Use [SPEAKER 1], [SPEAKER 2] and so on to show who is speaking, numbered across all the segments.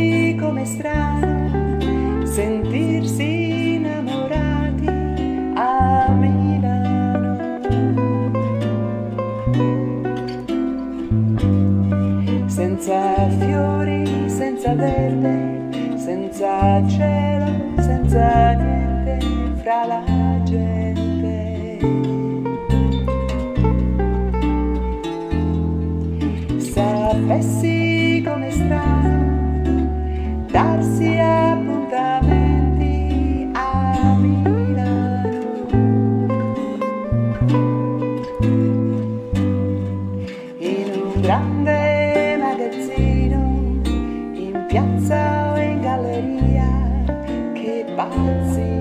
[SPEAKER 1] come com'è strano sentirsi innamorati a Milano. Senza fiori, senza verde, senza cielo, senza niente fra la gente. Sapessi darsi appuntamenti a Milano. In un grande magazzino, in piazza o in galleria, che pazzia.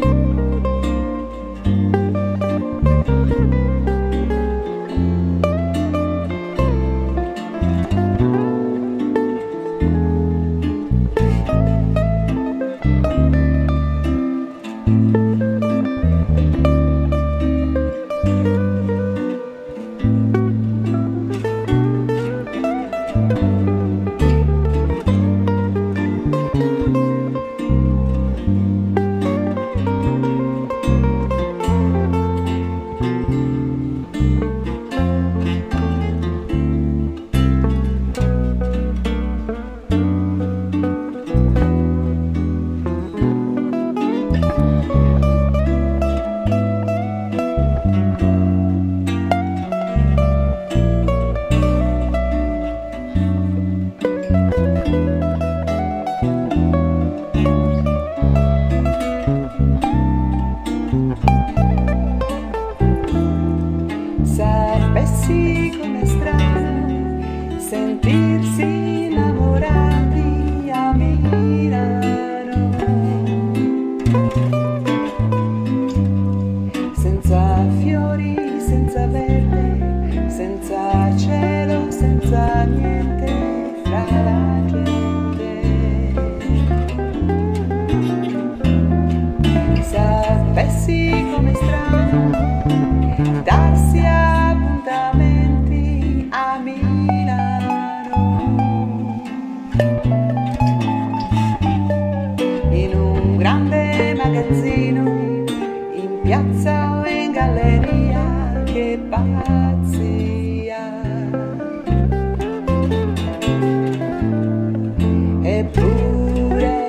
[SPEAKER 1] Sapessi sentirsi innamorati a Milano. Senza fiori, senza verde, senza cielo, senza niente fra la gente. Sapessi come strano darsi appuntamenti a Milano grande magazzino in piazza o in galleria che pazzia eppure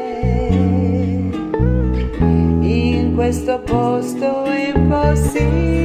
[SPEAKER 1] in questo posto è impossibile.